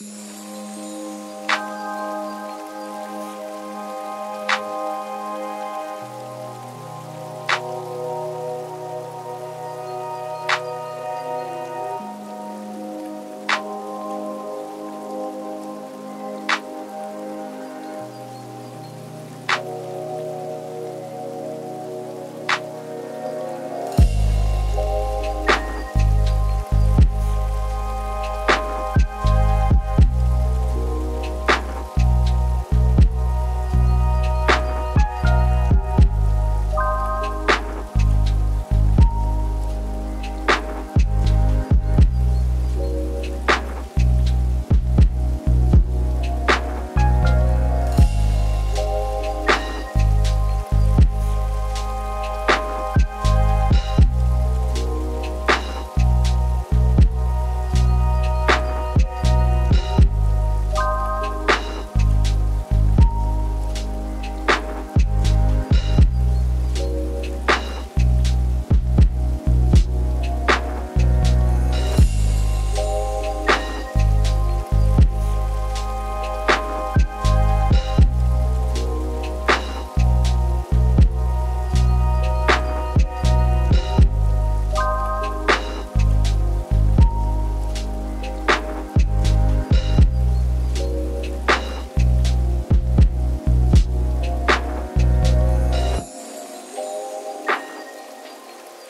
you